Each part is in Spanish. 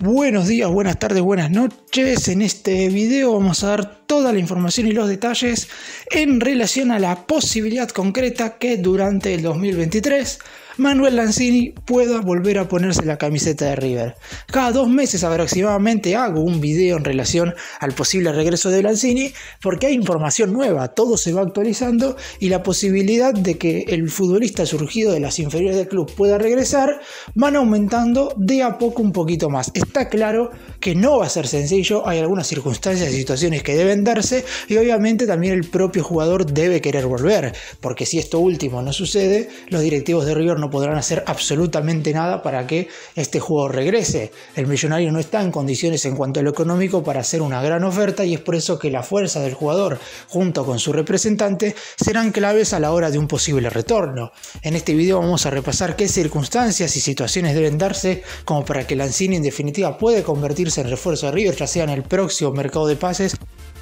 Buenos días, buenas tardes, buenas noches. En este video vamos a dar toda la información y los detalles en relación a la posibilidad concreta que durante el 2023 Manuel Lanzini pueda volver a ponerse la camiseta de River. Cada dos meses aproximadamente hago un video en relación al posible regreso de Lanzini porque hay información nueva, todo se va actualizando y la posibilidad de que el futbolista surgido de las inferiores del club pueda regresar van aumentando de a poco un poquito más. Está claro que no va a ser sencillo, hay algunas circunstancias y situaciones que deben darse y obviamente también el propio jugador debe querer volver, porque si esto último no sucede, los directivos de River no podrán hacer absolutamente nada para que este juego regrese. El millonario no está en condiciones en cuanto a lo económico para hacer una gran oferta y es por eso que la fuerza del jugador junto con su representante serán claves a la hora de un posible retorno. En este video vamos a repasar qué circunstancias y situaciones deben darse como para que Lanzini en definitiva puede convertirse en refuerzo de River ya sea en el próximo mercado de pases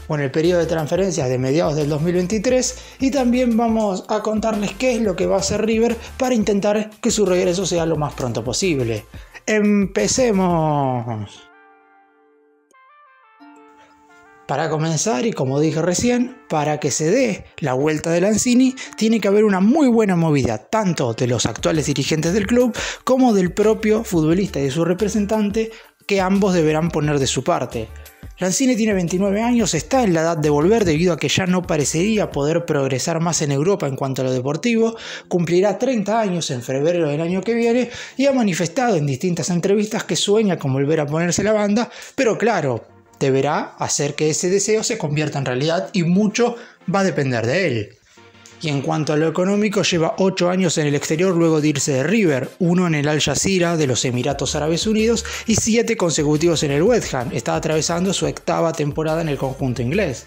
o en el periodo de transferencias de mediados del 2023 y también vamos a contarles qué es lo que va a hacer River para intentar que su regreso sea lo más pronto posible. Empecemos. Para comenzar, y como dije recién, para que se dé la vuelta de Lanzini, tiene que haber una muy buena movida, tanto de los actuales dirigentes del club como del propio futbolista y de su representante, que ambos deberán poner de su parte. Lanzini tiene 29 años, está en la edad de volver debido a que ya no parecería poder progresar más en Europa en cuanto a lo deportivo, cumplirá 30 años en febrero del año que viene y ha manifestado en distintas entrevistas que sueña con volver a ponerse la banda, pero claro, deberá hacer que ese deseo se convierta en realidad y mucho va a depender de él. Y en cuanto a lo económico, lleva 8 años en el exterior luego de irse de River, uno en el Al Jazeera de los Emiratos Árabes Unidos y 7 consecutivos en el West Ham. Está atravesando su octava temporada en el conjunto inglés.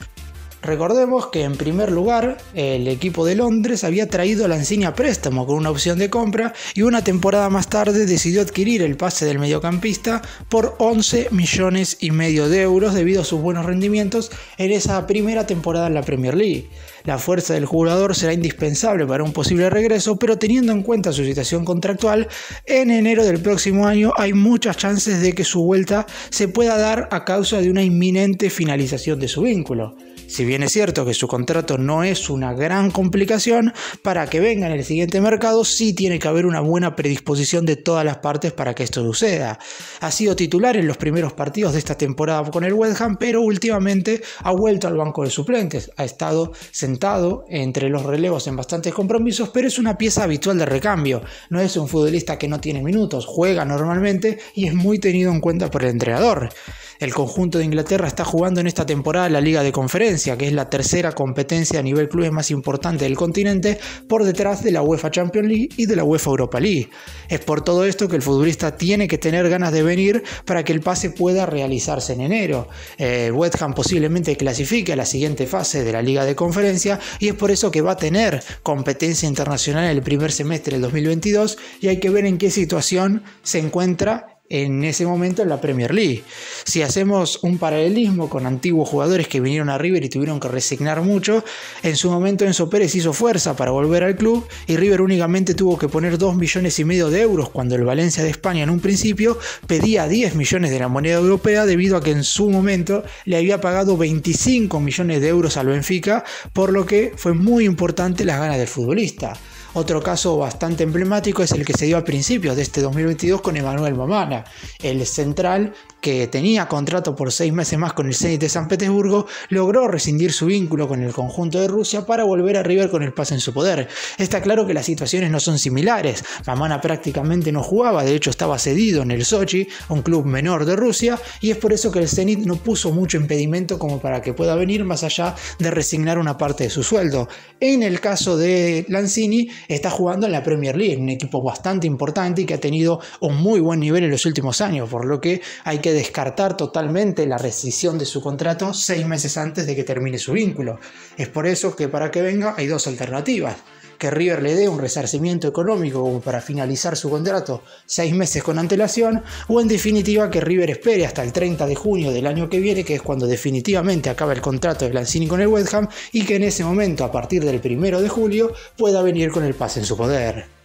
Recordemos que en primer lugar el equipo de Londres había traído a Lanzini a préstamo con una opción de compra y una temporada más tarde decidió adquirir el pase del mediocampista por 11 millones y medio de euros debido a sus buenos rendimientos en esa primera temporada en la Premier League. La fuerza del jugador será indispensable para un posible regreso, pero teniendo en cuenta su situación contractual, en enero del próximo año hay muchas chances de que su vuelta se pueda dar a causa de una inminente finalización de su vínculo. Si bien es cierto que su contrato no es una gran complicación, para que venga en el siguiente mercado sí tiene que haber una buena predisposición de todas las partes para que esto suceda. Ha sido titular en los primeros partidos de esta temporada con el West Ham, pero últimamente ha vuelto al banco de suplentes. Ha estado sentado entre los relevos en bastantes compromisos, pero es una pieza habitual de recambio. No es un futbolista que no tiene minutos, juega normalmente y es muy tenido en cuenta por el entrenador. El conjunto de Inglaterra está jugando en esta temporada la Liga de Conferencia, que es la tercera competencia a nivel clubes más importante del continente, por detrás de la UEFA Champions League y de la UEFA Europa League. Es por todo esto que el futbolista tiene que tener ganas de venir para que el pase pueda realizarse en enero. Eh, West Ham posiblemente clasifique a la siguiente fase de la Liga de Conferencia y es por eso que va a tener competencia internacional en el primer semestre del 2022 y hay que ver en qué situación se encuentra en ese momento en la Premier League. Si hacemos un paralelismo con antiguos jugadores que vinieron a River y tuvieron que resignar mucho, en su momento Enzo Pérez hizo fuerza para volver al club y River únicamente tuvo que poner 2 millones y medio de euros cuando el Valencia de España en un principio pedía 10 millones de la moneda europea debido a que en su momento le había pagado 25 millones de euros al Benfica, por lo que fue muy importante las ganas del futbolista. Otro caso bastante emblemático es el que se dio a principios de este 2022 con Emanuel Mamana, el central que tenía contrato por seis meses más con el Zenit de San Petersburgo, logró rescindir su vínculo con el conjunto de Rusia para volver a River con el pase en su poder. Está claro que las situaciones no son similares. Mamana prácticamente no jugaba, de hecho estaba cedido en el Sochi, un club menor de Rusia, y es por eso que el Zenit no puso mucho impedimento como para que pueda venir más allá de resignar una parte de su sueldo. En el caso de Lanzini, está jugando en la Premier League, un equipo bastante importante y que ha tenido un muy buen nivel en los últimos años, por lo que hay que descartar totalmente la rescisión de su contrato seis meses antes de que termine su vínculo. Es por eso que para que venga hay dos alternativas. Que River le dé un resarcimiento económico para finalizar su contrato seis meses con antelación, o en definitiva que River espere hasta el 30 de junio del año que viene, que es cuando definitivamente acaba el contrato de Lanzini con el West Ham, y que en ese momento, a partir del 1 de julio, pueda venir con el pase en su poder.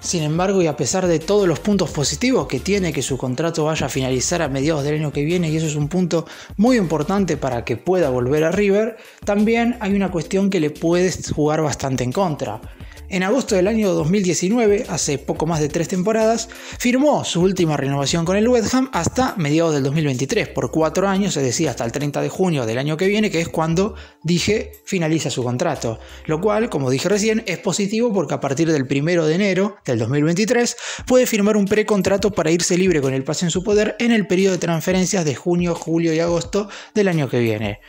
Sin embargo, y a pesar de todos los puntos positivos que tiene que su contrato vaya a finalizar a mediados del año que viene, y eso es un punto muy importante para que pueda volver a River, también hay una cuestión que le puede jugar bastante en contra. En agosto del año 2019, hace poco más de tres temporadas, firmó su última renovación con el West Ham hasta mediados del 2023, por cuatro años, es decir, hasta el 30 de junio del año que viene, que es cuando dije finaliza su contrato. Lo cual, como dije recién, es positivo porque a partir del 1 de enero del 2023 puede firmar un precontrato para irse libre con el pase en su poder en el periodo de transferencias de junio, julio y agosto del año que viene.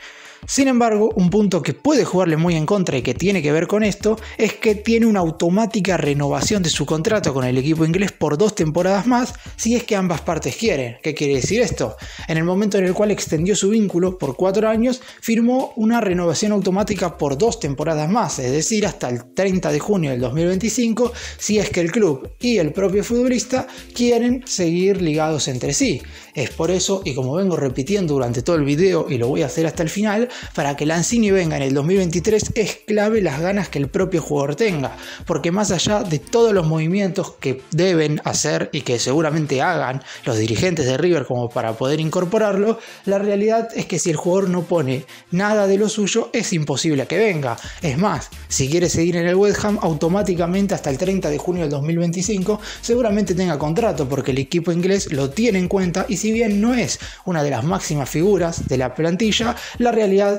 Sin embargo, un punto que puede jugarle muy en contra y que tiene que ver con esto es que tiene una automática renovación de su contrato con el equipo inglés por dos temporadas más si es que ambas partes quieren. ¿Qué quiere decir esto? En el momento en el cual extendió su vínculo por cuatro años, firmó una renovación automática por dos temporadas más, es decir, hasta el 30 de junio del 2025, si es que el club y el propio futbolista quieren seguir ligados entre sí. Es por eso, y como vengo repitiendo durante todo el video y lo voy a hacer hasta el final, para que Lanzini venga en el 2023 es clave las ganas que el propio jugador tenga, porque más allá de todos los movimientos que deben hacer y que seguramente hagan los dirigentes de River como para poder incorporarlo, la realidad es que si el jugador no pone nada de lo suyo es imposible que venga. Es más, si quiere seguir en el West Ham automáticamente hasta el 30 de junio del 2025 seguramente tenga contrato porque el equipo inglés lo tiene en cuenta y si bien no es una de las máximas figuras de la plantilla, la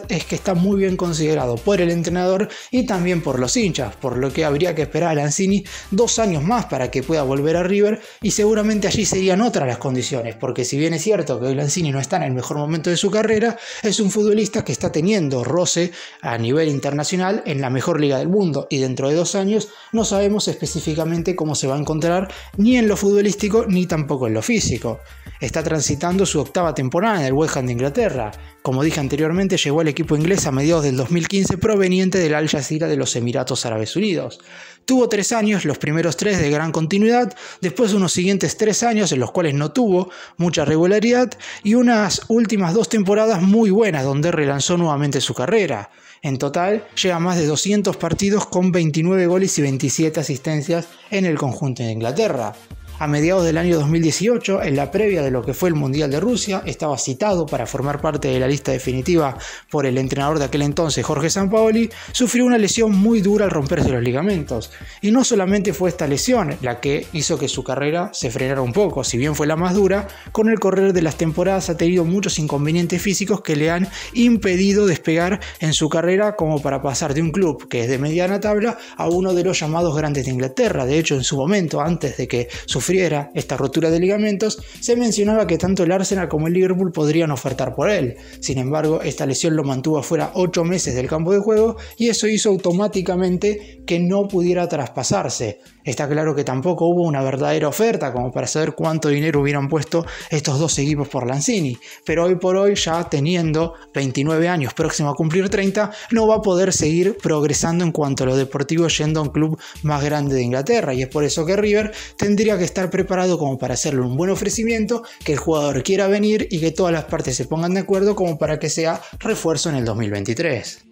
es que está muy bien considerado por el entrenador y también por los hinchas, por lo que habría que esperar a Lanzini dos años más para que pueda volver a River y seguramente allí serían otras las condiciones, porque si bien es cierto que Lanzini no está en el mejor momento de su carrera, es un futbolista que está teniendo roce a nivel internacional en la mejor liga del mundo y dentro de dos años no sabemos específicamente cómo se va a encontrar ni en lo futbolístico ni tampoco en lo físico. Está transitando su octava temporada en el West Ham de Inglaterra. Como dije anteriormente, llegó al equipo inglés a mediados del 2015 proveniente del Al Jazeera de los Emiratos Árabes Unidos. Tuvo tres años, los primeros tres de gran continuidad, después unos siguientes tres años en los cuales no tuvo mucha regularidad y unas últimas dos temporadas muy buenas donde relanzó nuevamente su carrera. En total, llega a más de 200 partidos con 29 goles y 27 asistencias en el conjunto de Inglaterra. A mediados del año 2018, en la previa de lo que fue el Mundial de Rusia, estaba citado para formar parte de la lista definitiva por el entrenador de aquel entonces, Jorge Sampaoli, sufrió una lesión muy dura al romperse los ligamentos. Y no solamente fue esta lesión la que hizo que su carrera se frenara un poco, si bien fue la más dura, con el correr de las temporadas ha tenido muchos inconvenientes físicos que le han impedido despegar en su carrera como para pasar de un club que es de mediana tabla a uno de los llamados grandes de Inglaterra. De hecho, en su momento, antes de que sufriera esta rotura de ligamentos, se mencionaba que tanto el Arsenal como el Liverpool podrían ofertar por él. Sin embargo, esta lesión lo mantuvo afuera 8 meses del campo de juego y eso hizo automáticamente que no pudiera traspasarse. Está claro que tampoco hubo una verdadera oferta como para saber cuánto dinero hubieran puesto estos dos equipos por Lanzini, pero hoy por hoy ya teniendo 29 años próximo a cumplir 30, no va a poder seguir progresando en cuanto a lo deportivo yendo a un club más grande de Inglaterra y es por eso que River tendría que estar preparado como para hacerle un buen ofrecimiento, que el jugador quiera venir y que todas las partes se pongan de acuerdo como para que sea refuerzo en el 2023.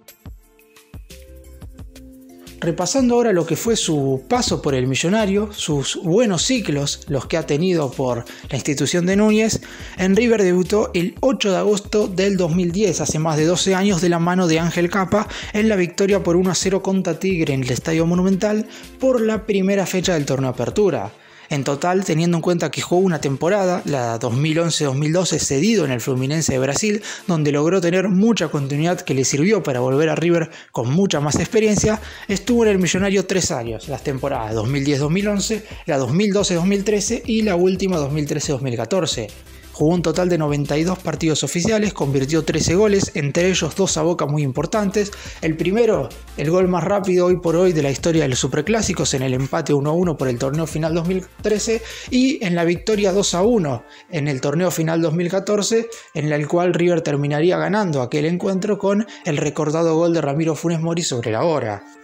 Repasando ahora lo que fue su paso por el millonario, sus buenos ciclos, los que ha tenido por la institución de Núñez, en River debutó el 8 de agosto del 2010, hace más de 12 años, de la mano de Ángel Capa en la victoria por 1 a 0 contra Tigre en el Estadio Monumental por la primera fecha del torneo Apertura. En total, teniendo en cuenta que jugó una temporada, la 2011-2012, cedido en el Fluminense de Brasil, donde logró tener mucha continuidad que le sirvió para volver a River con mucha más experiencia, estuvo en el Millonario tres años, las temporadas 2010-2011, la 2012-2013 y la última 2013-2014. Jugó un total de 92 partidos oficiales, convirtió 13 goles, entre ellos dos a Boca muy importantes. El primero, el gol más rápido hoy por hoy de la historia de los Superclásicos en el empate 1-1 por el torneo final 2013 y en la victoria 2-1 en el torneo final 2014, en el cual River terminaría ganando aquel encuentro con el recordado gol de Ramiro Funes Mori sobre la hora.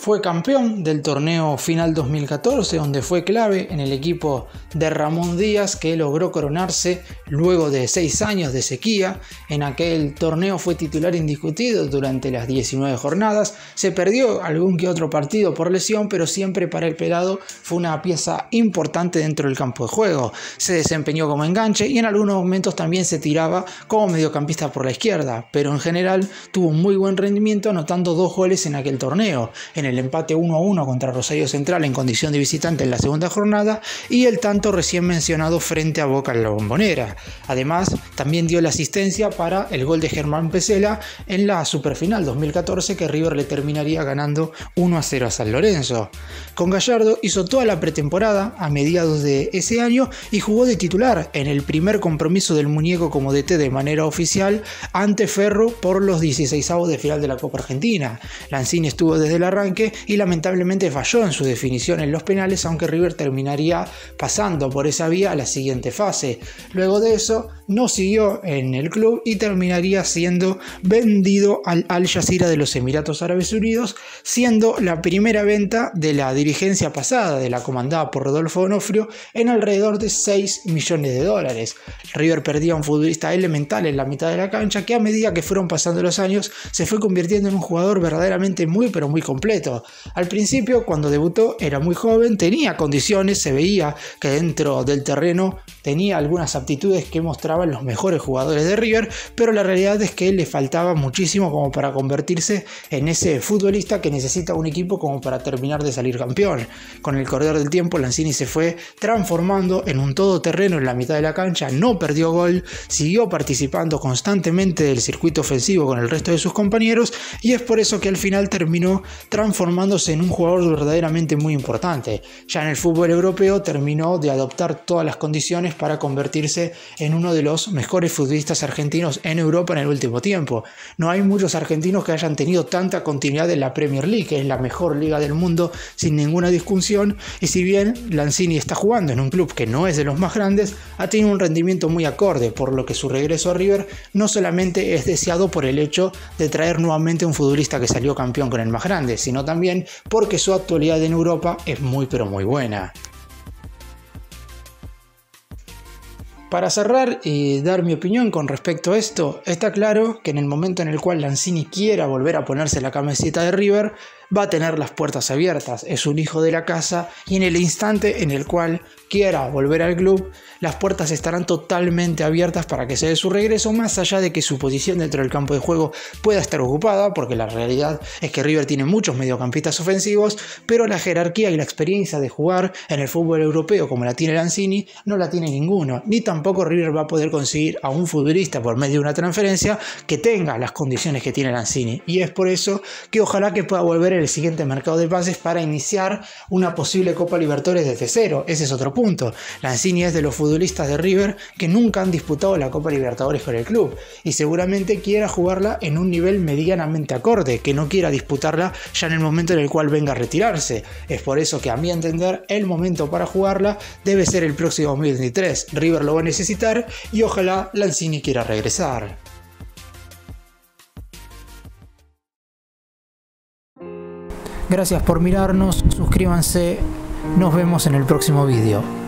Fue campeón del torneo final 2014, donde fue clave en el equipo de Ramón Díaz, que logró coronarse luego de seis años de sequía. En aquel torneo fue titular indiscutido durante las 19 jornadas. Se perdió algún que otro partido por lesión, pero siempre para el pelado fue una pieza importante dentro del campo de juego. Se desempeñó como enganche y en algunos momentos también se tiraba como mediocampista por la izquierda, pero en general tuvo un muy buen rendimiento anotando dos goles en aquel torneo. Empate 1 a 1 contra Rosario Central en condición de visitante en la segunda jornada y el tanto recién mencionado frente a Boca en la bombonera. Además, también dio la asistencia para el gol de Germán Pesela en la superfinal 2014 que River le terminaría ganando 1 a 0 a San Lorenzo. Con Gallardo hizo toda la pretemporada a mediados de ese año y jugó de titular en el primer compromiso del muñeco como DT de manera oficial ante Ferro por los 16 avos de final de la Copa Argentina. Lanzini estuvo desde el arranque y lamentablemente falló en su definición en los penales, aunque River terminaría pasando por esa vía a la siguiente fase. Luego de eso, no siguió en el club y terminaría siendo vendido al Al Jazeera de los Emiratos Árabes Unidos, siendo la primera venta de la dirigencia pasada, de la comandada por Rodolfo Onofrio, en alrededor de 6 millones de dólares. River perdía un futbolista elemental en la mitad de la cancha que a medida que fueron pasando los años se fue convirtiendo en un jugador verdaderamente muy pero muy completo al principio, cuando debutó, era muy joven, tenía condiciones, se veía que dentro del terreno tenía algunas aptitudes que mostraban los mejores jugadores de River, pero la realidad es que le faltaba muchísimo como para convertirse en ese futbolista que necesita un equipo como para terminar de salir campeón. Con el correr del tiempo, Lanzini se fue transformando en un todoterreno en la mitad de la cancha, no perdió gol, siguió participando constantemente del circuito ofensivo con el resto de sus compañeros y es por eso que al final terminó transformando formándose en un jugador verdaderamente muy importante. Ya en el fútbol europeo terminó de adoptar todas las condiciones para convertirse en uno de los mejores futbolistas argentinos en Europa en el último tiempo. No hay muchos argentinos que hayan tenido tanta continuidad en la Premier League, que es la mejor liga del mundo sin ninguna discusión, y si bien Lanzini está jugando en un club que no es de los más grandes, ha tenido un rendimiento muy acorde, por lo que su regreso a River no solamente es deseado por el hecho de traer nuevamente un futbolista que salió campeón con el más grande, sino también porque su actualidad en Europa es muy pero muy buena. Para cerrar y dar mi opinión con respecto a esto, está claro que en el momento en el cual Lanzini quiera volver a ponerse la camiseta de River, va a tener las puertas abiertas, es un hijo de la casa y en el instante en el cual quiera volver al club, las puertas estarán totalmente abiertas para que se dé su regreso, más allá de que su posición dentro del campo de juego pueda estar ocupada, porque la realidad es que River tiene muchos mediocampistas ofensivos, pero la jerarquía y la experiencia de jugar en el fútbol europeo como la tiene Lanzini, no la tiene ninguno, ni tampoco River va a poder conseguir a un futbolista por medio de una transferencia que tenga las condiciones que tiene Lanzini, y es por eso que ojalá que pueda volver siguiente mercado de pases para iniciar una posible Copa Libertadores desde cero, ese es otro punto. Lanzini es de los futbolistas de River que nunca han disputado la Copa Libertadores con el club y seguramente quiera jugarla en un nivel medianamente acorde, que no quiera disputarla ya en el momento en el cual venga a retirarse. Es por eso que a mi entender el momento para jugarla debe ser el próximo 2023. River lo va a necesitar y ojalá Lanzini quiera regresar. Gracias por mirarnos, suscríbanse, nos vemos en el próximo vídeo.